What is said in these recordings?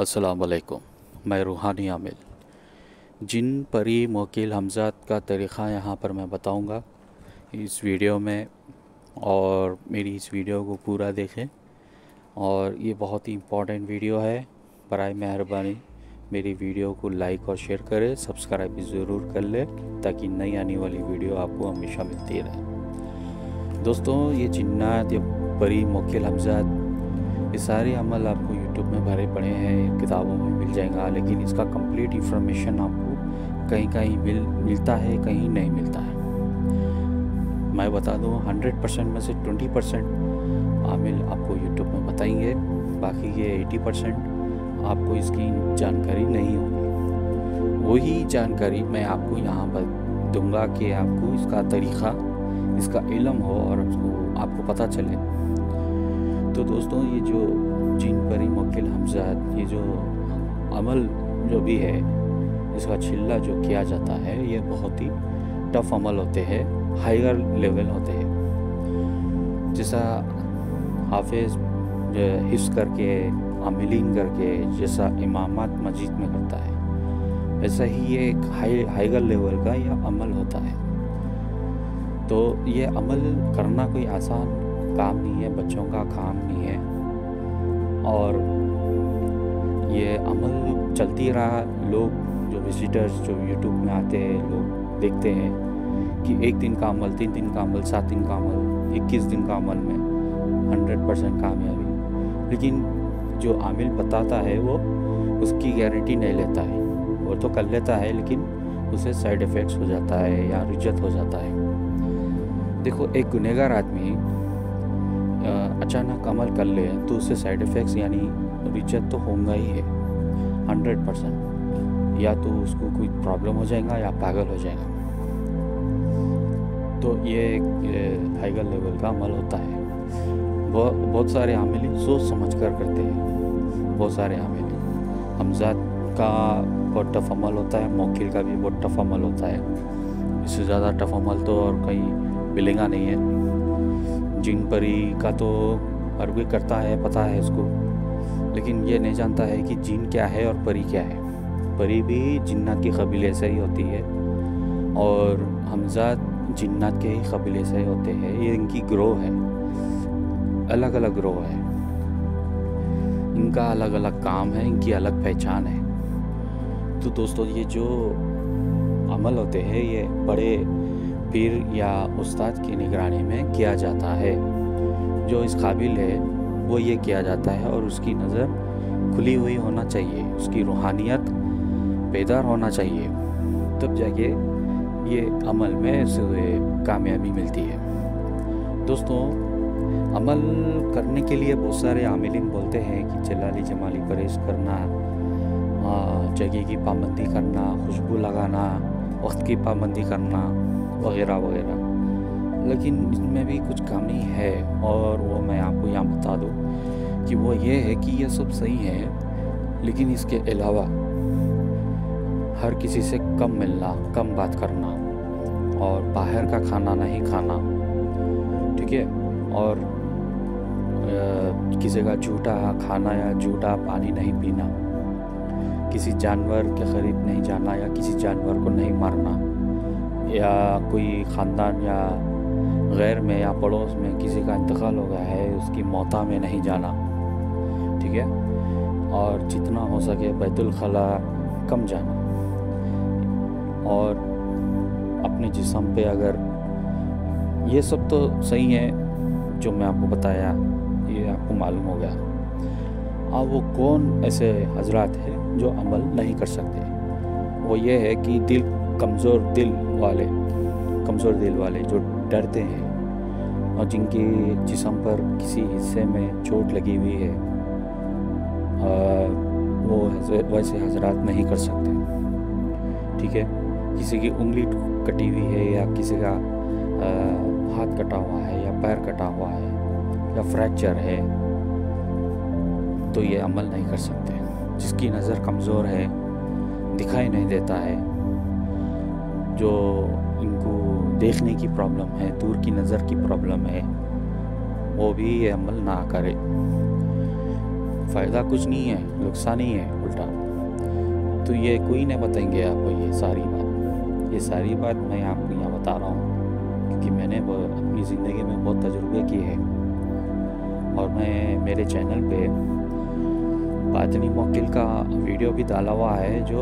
अस्सलाम वालेकुम मैं रूहानी आमिल जिन परी मोकिल हमजात का तरीक़ा यहाँ पर मैं बताऊँगा इस वीडियो में, और मेरी इस वीडियो को पूरा देखें। और ये बहुत ही इम्पोर्टेंट वीडियो है बर मेहरबानी। मेरी वीडियो को लाइक और शेयर करें, सब्सक्राइब भी ज़रूर कर ले, ताकि नई आने वाली वीडियो आपको हमेशा मिलती रहे। दोस्तों, ये जिन्नात या परी मोकिल हमजात ये सारे अमल आपको यूट्यूब में भरे पड़े हैं किताबों में मिल जाएगा, लेकिन इसका कंप्लीट इंफॉर्मेशन आपको कहीं कहीं मिल, मिलता है, कहीं नहीं मिलता है। मैं बता दूँ हंड्रेड परसेंट में से ट्वेंटी परसेंट आमिल आपको यूट्यूब में बताएँगे, बाकी ये एटी परसेंट आपको इसकी जानकारी नहीं होगी। वही जानकारी मैं आपको यहाँ पर दूँगा कि आपको इसका तरीक़ा, इसका इलम हो और आपको पता चले। तो दोस्तों, ये जो जिन परी मोकिल हमजाद ये जो अमल जो भी है, इसका छिल्ला जो किया जाता है, ये बहुत ही टफ अमल होते हैं हाइगर लेवल होते हैं। जैसा हाफिज हिस्स करके, अमिलीन करके, जैसा इमामत मस्जिद में करता है ऐसा ही ये एक हाई हाइगर लेवल का यह अमल होता है। तो ये अमल करना कोई आसान काम नहीं है, बच्चों का काम नहीं है। और ये अमल चलती रहा। लोग जो विजिटर्स जो यूट्यूब में आते हैं, लोग देखते हैं कि एक दिन का अमल, तीन दिन का अमल, सात दिन का अमल, इक्कीस दिन का अमल में हंड्रेड परसेंट कामयाबी। लेकिन जो आमिल बताता है वो उसकी गारंटी नहीं लेता है। वो तो कर लेता है, लेकिन उसे साइड इफ़ेक्ट्स हो जाता है या रिजत हो जाता है। देखो, एक गुनहगार आदमी अचानक अमल कर ले तो उससे साइड इफ़ेक्ट्स यानी रिजत तो होगा ही है हंड्रेड परसेंट या तो उसको कोई प्रॉब्लम हो जाएगा या पागल हो जाएगा। तो ये एक हाइगर लेवल का अमल होता है। बहुत सारे आमिल सोच समझ कर करते हैं। बहुत सारे आमिल। हमजाद का बहुत टफ अमल होता है मोकिल का भी बहुत टफ अमल होता है। इससे ज़्यादा टफ अमल तो और कहीं मिलेगा नहीं है। जिन परी का तो हर कोई करता है, पता है इसको लेकिन ये नहीं जानता है कि जिन क्या है और परी क्या है। परी भी जिन्नात की कबीले से ही होती है और हमजाद जिन्नात के ही कबीले से होते हैं। ये इनकी ग्रोह है। अलग अलग ग्रोह है। इनका अलग अलग काम है, इनकी अलग पहचान है। तो दोस्तों, ये जो अमल होते हैं, ये बड़े पीर या उस्ताद की निगरानी में किया जाता है। जो इस काबिल है, वो ये किया जाता है और उसकी नज़र खुली हुई होना चाहिए। उसकी रूहानियत बेदार होना चाहिए। तब जाके ये अमल में से कामयाबी मिलती है। दोस्तों, अमल करने के लिए बहुत सारे आमिलीन बोलते हैं कि जलाली जमाली परहेज करना जगह की पाबंदी करना, खुशबू लगाना वक्त की पाबंदी करना वगैरह वगैरह। लेकिन इसमें भी कुछ कमी है और वो मैं आपको यहाँ बता दूँ कि वो ये है कि ये सब सही है, लेकिन इसके अलावा हर किसी से कम मिलना, कम बात करना और बाहर का खाना नहीं खाना, ठीक है? और किसी का झूठा खाना या झूठा पानी नहीं पीना। किसी जानवर के करीब नहीं जाना या किसी जानवर को नहीं मारना या कोई ख़ानदान या गैर में या पड़ोस में किसी का इंतकाल हो गया है, उसकी मौता में नहीं जाना, ठीक है? और जितना हो सके बैतुलखला कम जाना। और अपने जिसम पे अगर ये सब तो सही है जो मैं आपको बताया, ये आपको मालूम हो गया। अब वो कौन ऐसे हजरात हैं जो अमल नहीं कर सकते? वो ये है कि दिल कमज़ोर दिल वाले, कमज़ोर दिल वाले जो डरते हैं और जिनके जिसम पर किसी हिस्से में चोट लगी हुई है वो वैसे हजरात नहीं कर सकते। ठीक है? किसी की उंगली कटी हुई है या किसी का हाथ कटा हुआ है या पैर कटा हुआ है या फ्रैक्चर है तो ये अमल नहीं कर सकते। जिसकी नज़र कमज़ोर है, दिखाई नहीं देता है, जो इनको देखने की प्रॉब्लम है, दूर की नज़र की प्रॉब्लम है, वो भी ये अमल ना करे। फ़ायदा कुछ नहीं है, नुकसान ही है, उल्टा। तो ये कोई नहीं बताएँगे आपको ये सारी बात। ये सारी बात मैं आपको यहाँ बता रहा हूँ, क्योंकि मैंने अपनी ज़िंदगी में बहुत तजुर्बे किए हैं। और मैं, मेरे चैनल पे बातनी मोकिल का वीडियो भी डाला हुआ है जो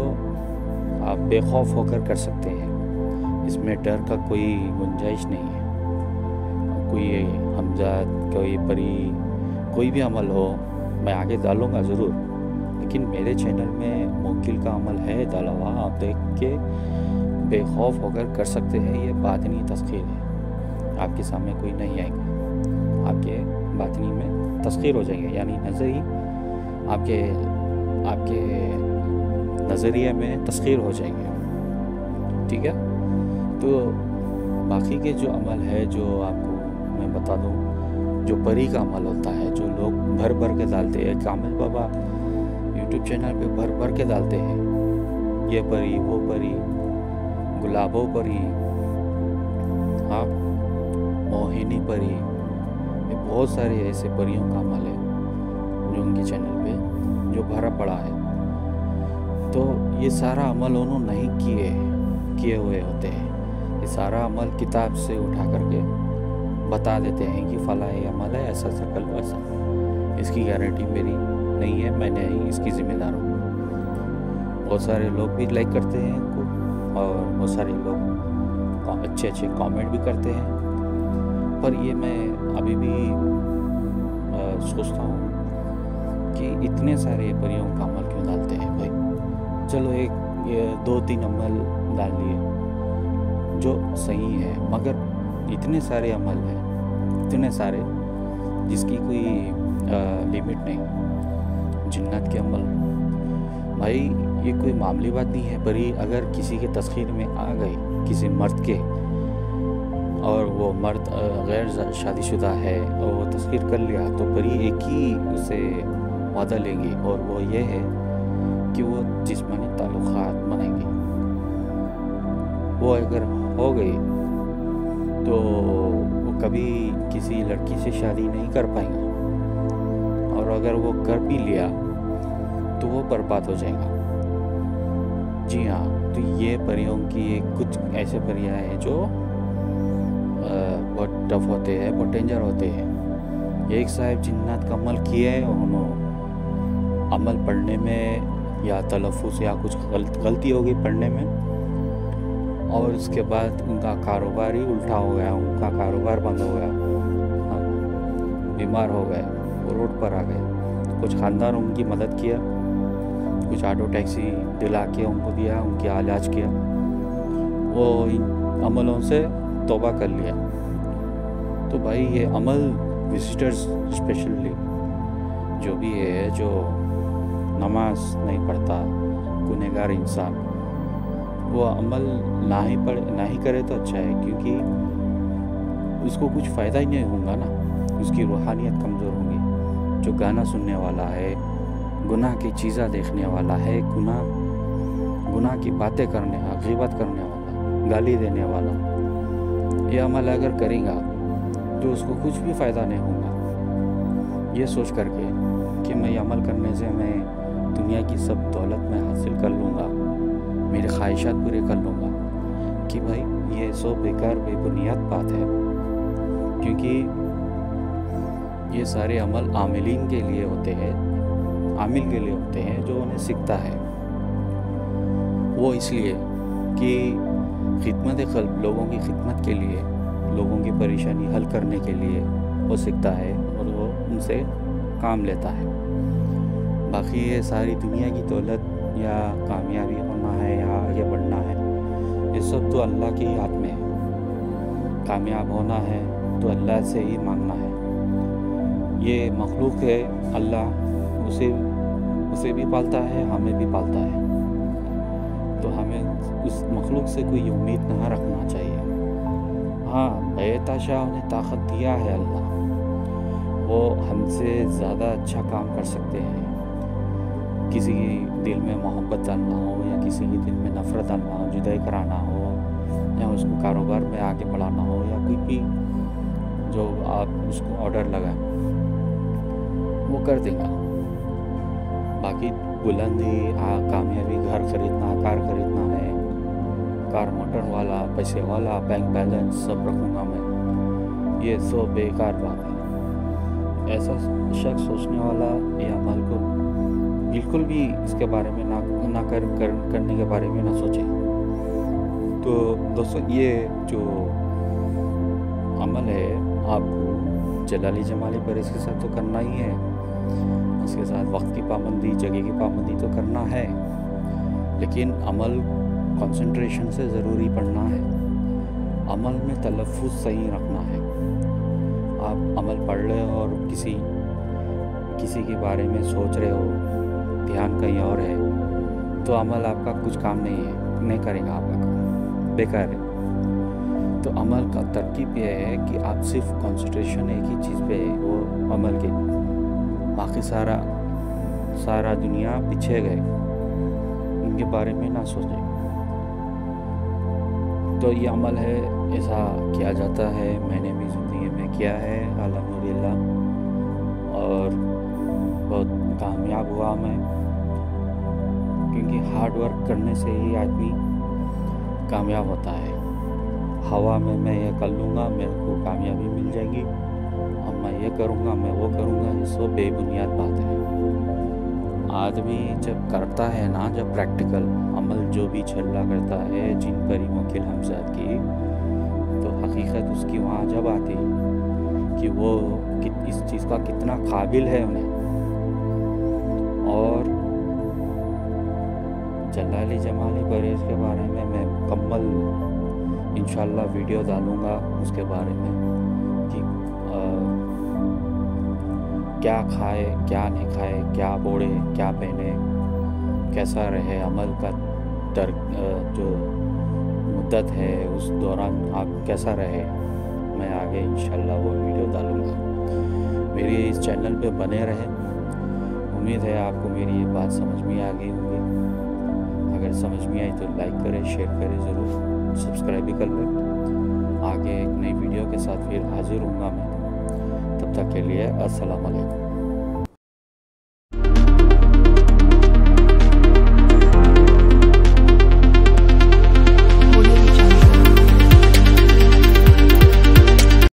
आप बेखौफ होकर कर सकते हैं। इसमें डर का कोई गुंजाइश नहीं है। कोई हमजाद कोई परी, कोई भी अमल हो, मैं आगे डालूँगा ज़रूर। लेकिन मेरे चैनल में मोकिल का अमल है डाला हुआ, आप देख के बेखौफ होकर कर सकते हैं, ये बातनी तस्खीर है। आपके सामने कोई नहीं आएगा। आपके बातनी में तस्खीर हो जाएँगे, यानी नज़री आपके आपके नज़रिए में तस्खीर हो जाएँगे। ठीक है? तो बाकी के जो अमल है, जो आपको मैं बता दूँ, जो परी का अमल होता है, जो लोग भर भर के डालते हैं, कामिल बाबा यूट्यूब चैनल पे भर भर के डालते हैं, ये परी, वो परी, गुलाबो परी हाँ मोहिनी परी, ये बहुत सारे ऐसे परियों का अमल है। जो उनके चैनल पे, जो भरा पड़ा है। तो ये सारा अमल उन्होंने नहीं किए किए हुए होते हैं। ये सारा अमल किताब से उठा करके बता देते हैं कि फ़ला ये अमल है, ऐसा ऐसा कल वैसा। इसकी गारंटी मेरी नहीं है मैं नहीं इसकी ज़िम्मेदार हूँ बहुत सारे लोग भी लाइक करते हैं इनको, और बहुत सारे लोग अच्छे अच्छे कमेंट भी करते हैं। पर ये मैं अभी भी सोचता हूँ कि इतने सारे परियों का अमल क्यों डालते हैं भाई? चलो एक, ये दो, तीन अमल डाल लिए, जो सही है, मगर इतने सारे अमल हैं, इतने सारे, जिसकी कोई लिमिट नहीं, जिन्नत के अमल। भाई, ये कोई मामूली बात नहीं है, परी, अगर किसी के तस्खीर में आ गई किसी मर्द के, और वो मर्द गैर शादीशुदा है, और वो तस्खीर कर लिया तो परी, एक ही उसे वादा लेंगे और वो ये है कि वो जिसमानी ताल्लुक़ बनाएँगे। वो अगर हो गई तो वो कभी किसी लड़की से शादी नहीं कर पाएँगे। और अगर वो कर भी लिया तो वो बर्बाद हो जाएगा। जी हाँ तो ये परियों की कुछ ऐसे परियाँ हैं जो बहुत टफ होते हैं, बहुत डेंजर होते हैं। एक साहब जिन्नात का अमल किया है उन्होंने अमल पढ़ने में या तलफ़ या कुछ गलत, गलती हो गई पढ़ने में। और उसके बाद उनका कारोबार ही उल्टा हो गया, उनका कारोबार बंद हो गया। हाँ बीमार हो गए, रोड पर आ गए। कुछ ख़ानदान उनकी मदद किया, कुछ ऑटो टैक्सी दिला के उनको दिया, उनकी इलाज किया। वो इन अमलों से तोबा कर लिया। तो भाई ये अमल, विजिटर्स स्पेशली। जो भी है, जो नमाज़ नहीं पढ़ता, गुनहगार इंसान, वो अमल ना ही पढ़े, ना ही करे तो अच्छा है, क्योंकि उसको कुछ फ़ायदा ही नहीं होगा ना। उसकी रूहानियत कमज़ोर होगी। जो गाना सुनने वाला है, गुनाह की चीज़ें देखने वाला है, गुनाह गुनाह की बातें करने गिबत करने वाला, गाली देने वाला, ये अमल अगर करेगा तो उसको कुछ भी फ़ायदा नहीं होगा। ये सोच करके कि मैं अमल करने से मैं दुनिया की सब दौलत में हासिल कर लूँगा। मेरी ख्वाहिशात पूरे कर लूँगा। कि भाई, ये सो बेकार, बेबुनियाद बात है। क्योंकि ये सारे अमल आमिलीन के लिए होते हैं, आमिल के लिए होते हैं, जो उन्हें सीखता है। वो इसलिए कि खिदमत कल्ब लोगों की खिदमत के लिए, लोगों की परेशानी हल करने के लिए वो सीखता है और वो उनसे काम लेता है। बाकी ये सारी दुनिया की दौलत या कामयाबी होना है या आगे बढ़ना है, ये सब तो अल्लाह के हाथ में है। कामयाब होना है तो अल्लाह से ही मांगना है। ये मखलूक है, अल्लाह उसे उसे भी पालता है, हमें भी पालता है। तो हमें उस मखलूक से कोई उम्मीद ना रखना चाहिए। हाँ बेताशा उन्हें ताकत दिया है अल्लाह। वो हमसे ज़्यादा अच्छा काम कर सकते हैं। किसी के दिल में मोहब्बत डालना हो या किसी के दिल में नफ़रत डालना हो, जुदाई कराना हो या उसको कारोबार में आगे बढ़ाना हो या कोई भी जो आप उसको ऑर्डर लगाए, वो कर देगा। बाकी बुलंदी कामयाबी, घर खरीदना, कार खरीदना है। कार, मोटर वाला, पैसे वाला बैंक बैलेंस सब रखूँगा मैं। ये सब बेकार बात है। ऐसा शख्स सोचने वाला ये अमल को बिल्कुल भी इसके बारे में ना ना कर, कर करने के बारे में ना सोचे। तो दोस्तों ये जो अमल है आपको जलाली जमाली पर इसके साथ तो करना ही है। उसके साथ वक्त की पाबंदी जगह की पाबंदी तो करना है। लेकिन अमल कंसंट्रेशन से ज़रूरी पढ़ना है। अमल में तलफ़ सही रखना है। आप अमल पढ़ रहे हो और किसी किसी के बारे में सोच रहे हो, ध्यान कहीं और है तो अमल आपका कुछ काम नहीं है, नहीं करेगा आपका काम। बेकार है। तो अमल का तरकीब यह है कि आप सिर्फ़ कंसंट्रेशन एक ही चीज़ पे है, वो अमल के। बाकी सारा सारा दुनिया पीछे गए। इनके बारे में ना सोचें। तो ये अमल है, ऐसा किया जाता है। मैंने भी ज़िंदगी में किया है अलहमदिल्ला और बहुत कामयाब हुआ मैं, क्योंकि हार्ड वर्क करने से ही आदमी कामयाब होता है। हवा में मैं ये कर लूँगा, मेरे को कामयाबी मिल जाएगी। अब मैं ये करूँगा, मैं वो करूँगा, ये सब बेबुनियाद बात है। आदमी जब करता है ना जब प्रैक्टिकल अमल जो भी छल्ला करता है जिन पर वकील हमजाद की तो हकीकत उसकी वहाँ जब आती कि वो कि, इस चीज़ का कितना काबिल है उन्हें। और जलाली जमाली परहेज के बारे में मैं मुकम्मल इन वीडियो डालूँगा उसके बारे में कि क्या खाए, क्या नहीं खाए, क्या बोड़े क्या पहने, कैसा रहे, अमल का दर जो मुद्दत है, उस दौरान आप कैसा रहे? मैं आगे इंशाल्लाह वो वीडियो डालूँगा। मेरे इस चैनल पे बने रहे। उम्मीद है आपको मेरी ये बात समझ में आ गई होगी। अगर समझ में आई तो लाइक करें, शेयर करें, ज़रूर सब्सक्राइब भी कर लें। आगे एक नई वीडियो के साथ फिर हाजिर हूँगा मैं। तब तक के लिए अस्सलाम वालेकुम।